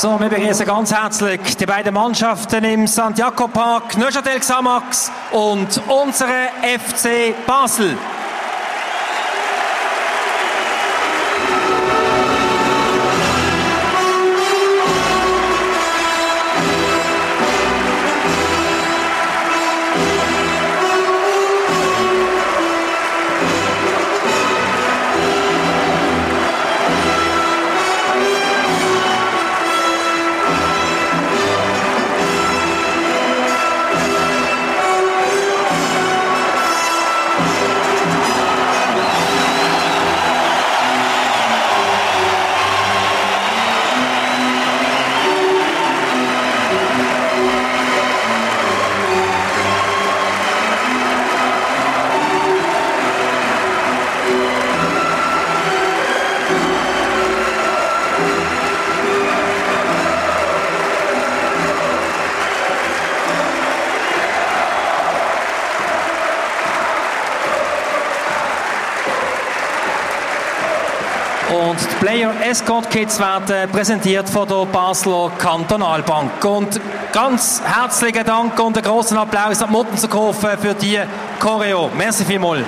So, wir begrüßen ganz herzlich die beiden Mannschaften im Santiago Park, Neuchâtel Xamax und unsere FC Basel. Und die Player Escort Kits werden präsentiert von der Basler Kantonalbank. Und ganz herzlichen Dank und einen großen Applaus an Muttenserkofen für die Choreo. Merci vielmals.